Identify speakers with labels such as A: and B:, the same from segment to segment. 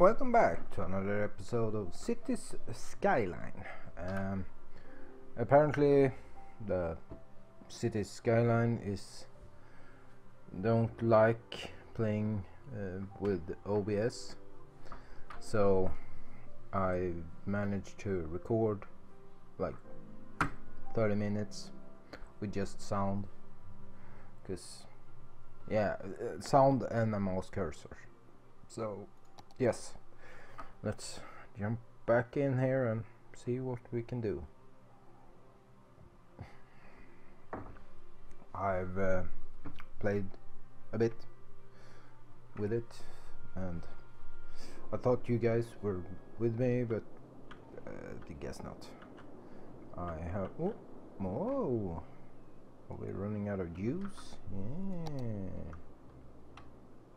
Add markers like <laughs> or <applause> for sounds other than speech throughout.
A: Welcome back to another episode of Cities Skyline. Um, apparently, the Cities Skyline is don't like playing uh, with OBS, so I managed to record like 30 minutes with just sound, because yeah, uh, sound and a mouse cursor. So yes. Let's jump back in here and see what we can do. I've uh, played a bit with it and I thought you guys were with me but uh, I guess not. I have oh whoa. Are we running out of juice? Yeah.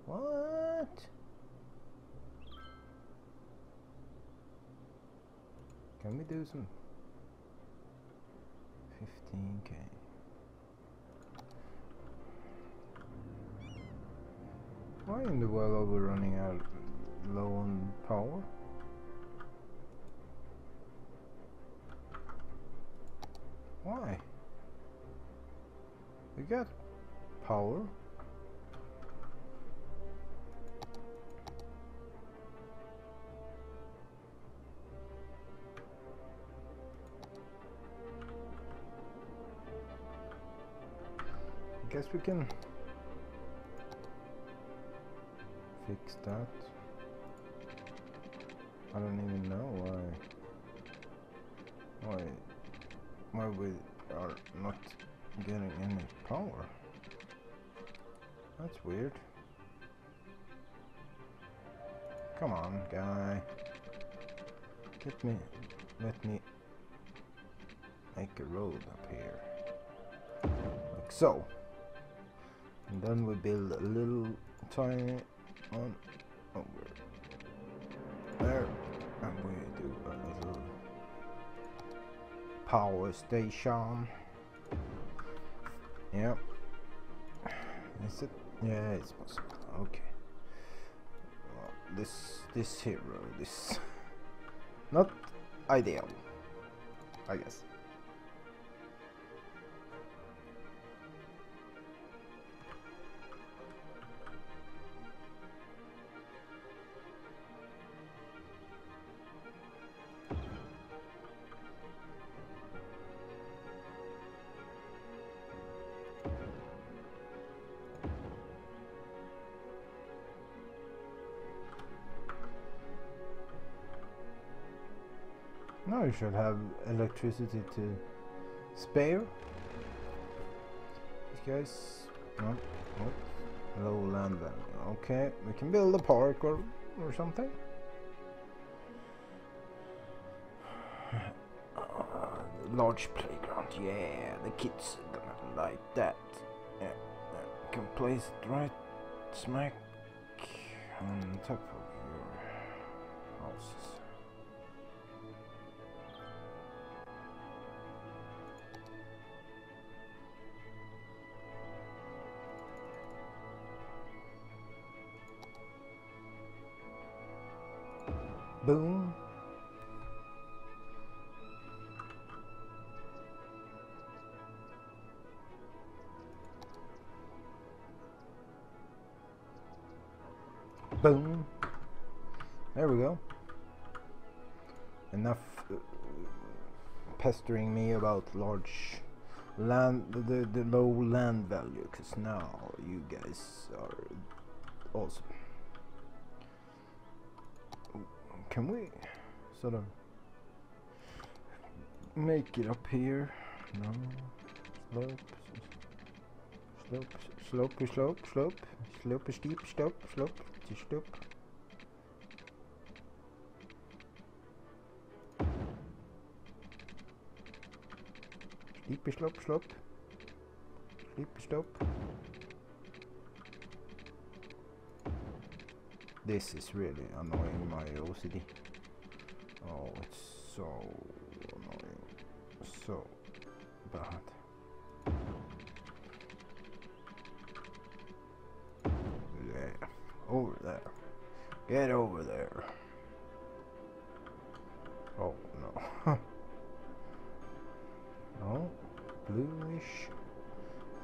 A: What Can we do some 15k? Why in the world are we running out low on power? Why? We got power. Guess we can fix that. I don't even know why why why we are not getting any power. That's weird. Come on, guy. Get me let me make a road up here. Like so. And then we build a little tiny one over there. And we do a little power station. Yep. Is it? Yeah, it's possible. Okay. Well, this this hero, this <laughs> not ideal, I guess. You should have electricity to spare. These guys, no, low land value. Okay, we can build a park or or something. <sighs> Large playground, yeah, the kids are gonna like that. Yeah, uh, can place it right smack on top of pestering me about large land, the, the low land value, because now you guys are awesome. Can we sort of make it up here? No. Slope. Slope. Slope. Slope. Slope. Slope. Steep. Slope. Slope. Slope. Slope. Steep. Slope. This is really annoying my OCD. Oh, it's so annoying. So bad. Yeah, over there. Get over there.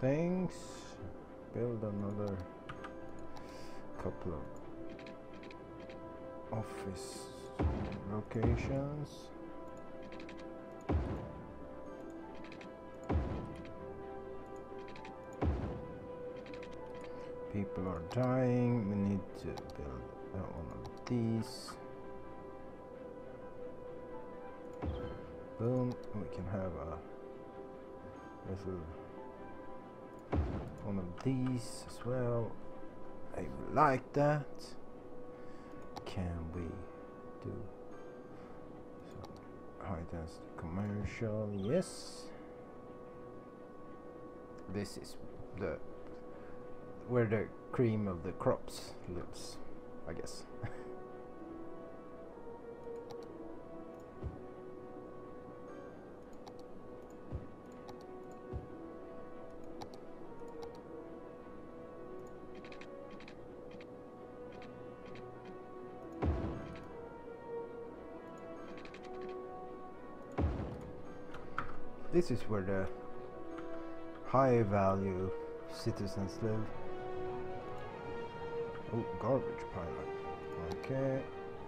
A: Things. Build another couple of office locations. People are dying. We need to build one of these. Boom. We can have a little one of these as well. I like that. Can we do some high density commercial? Yes. This is the where the cream of the crops lives, I guess. <laughs> this is where the high value citizens live. Oh, garbage pile. Okay,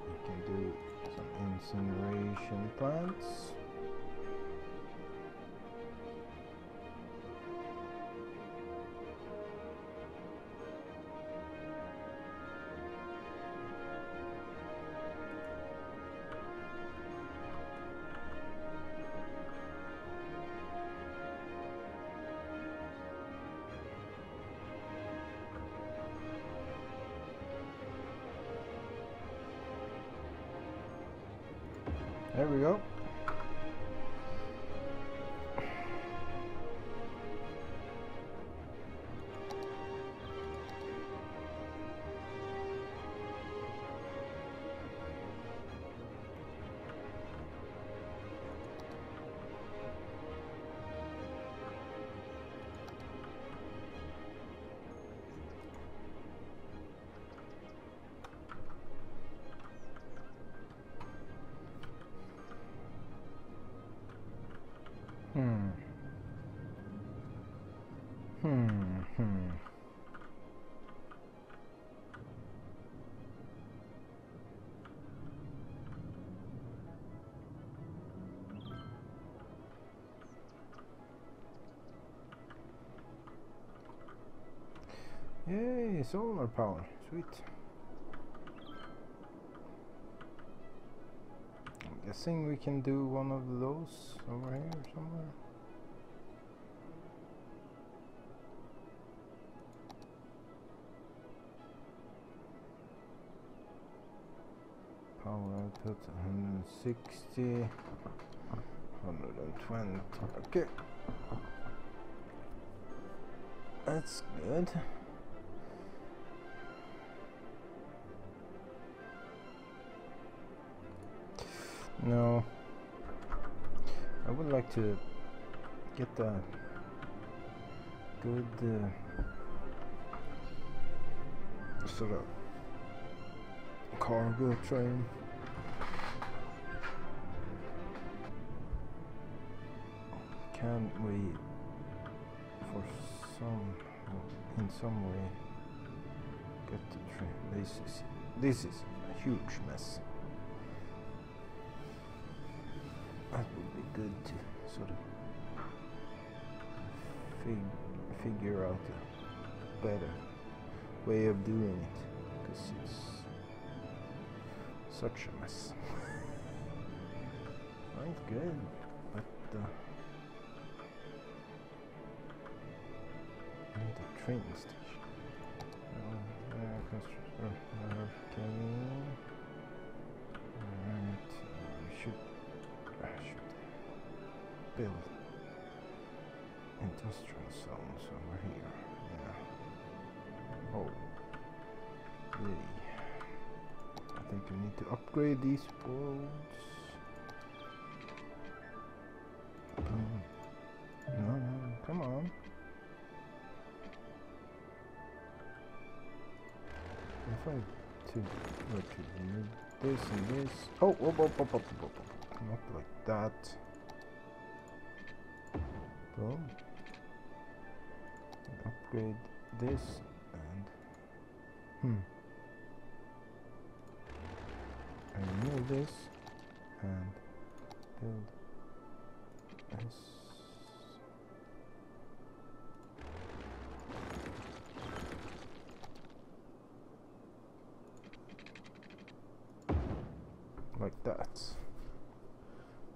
A: we can do some incineration plants. There we go. Yay, solar power. Sweet. I'm guessing we can do one of those over here somewhere. Power output 160, 120. Okay. That's good. No. I would like to get a good uh, sort of cargo train. Can we, for some, in some way, get the train? This is this is a huge mess. Good to sort of fig figure out a better way of doing it because it's such a mess. <laughs> Mine's good, but uh, a train station. Uh, uh, uh, build industrial zones over here. Yeah. Oh, really? I think we need to upgrade these roads. Boom. Mm. No, no, come on. If I to were to do this and this, oh, oh, oh, oh, oh, oh, oh, oh. not like that. upgrade this and hmm. And this and build this. Like that.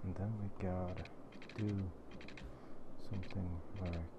A: And then we gotta do something like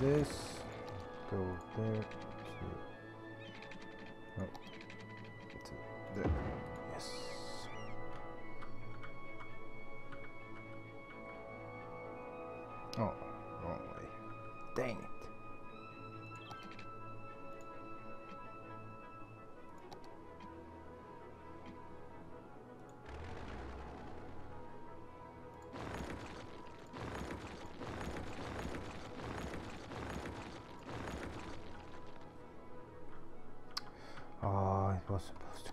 A: this. Oh, it was supposed to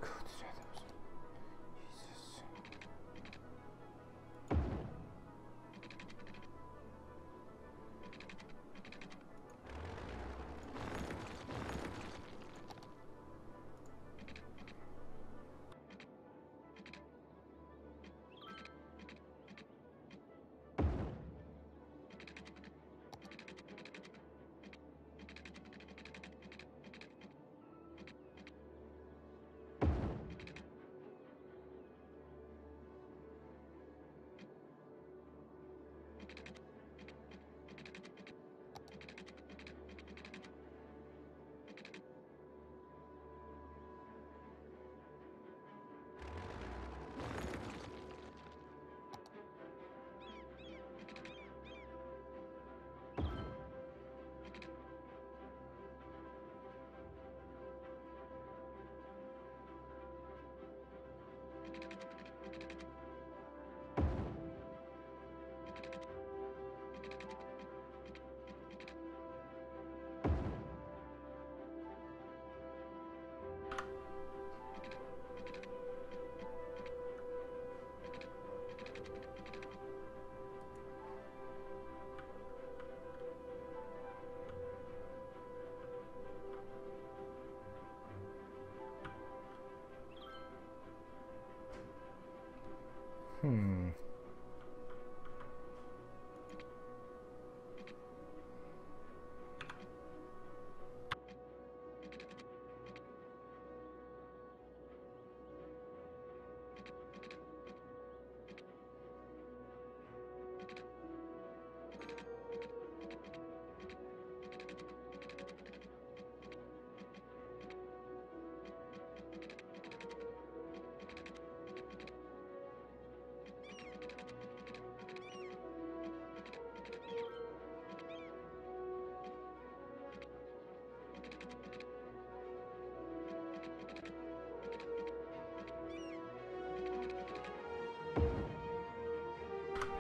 A: Hmm.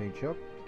A: Page up.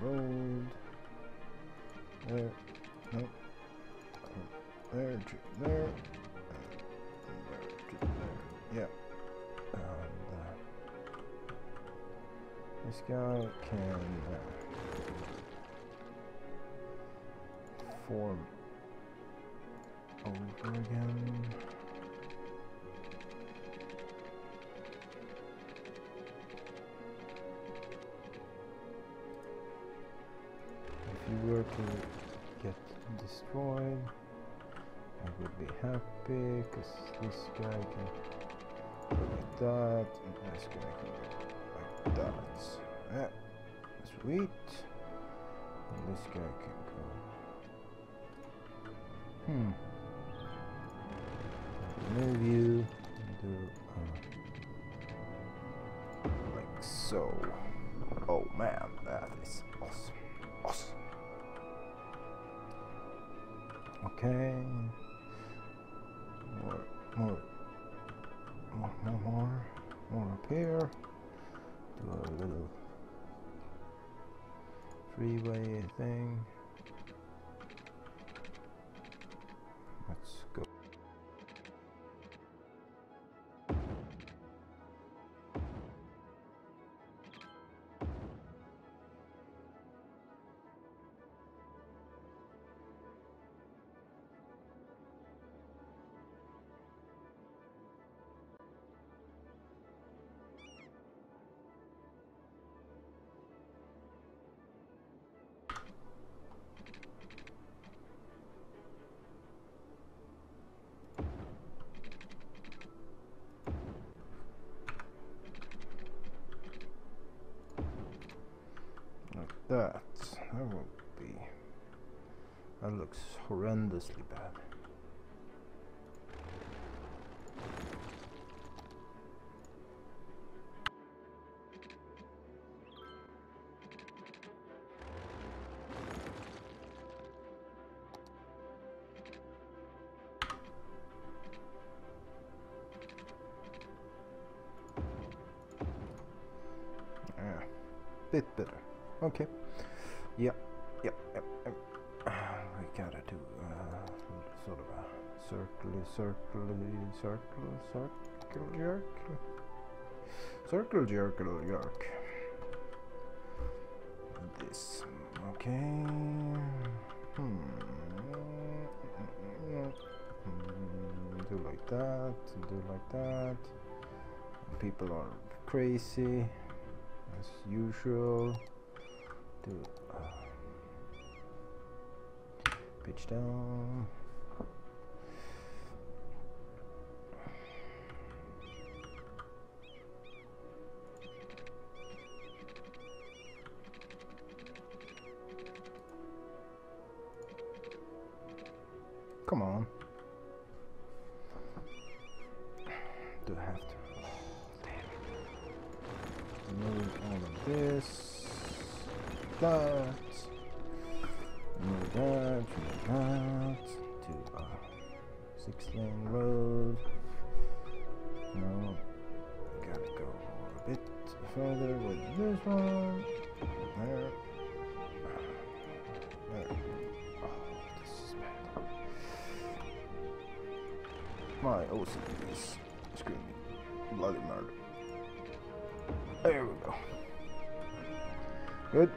A: Road. There, no, there to there, there there. Yeah. And uh, this guy can uh, form because this guy can like that, and this guy can like that. Yeah, sweet. And this guy can go. Hmm. Move you. Do uh, like so. Oh man, that is awesome. Awesome. Okay. Freeway that. That will be. That looks horrendously bad. Bit better. Okay. Yep. Yep. Yep. yep. <sighs> We gotta do uh, sort of a circle, circle, circle, circle jerk, circle jerk, jerk. This. Okay. Hmm. Mm, Do like that. Do like that. People are crazy as usual do down come on. Do I have to? Remove all of this, remove that, remove that, to a six lane road. No, gotta go a bit further with this one. There. There. Oh, this is bad. My OCD is screaming bloody murder. There we go. Good.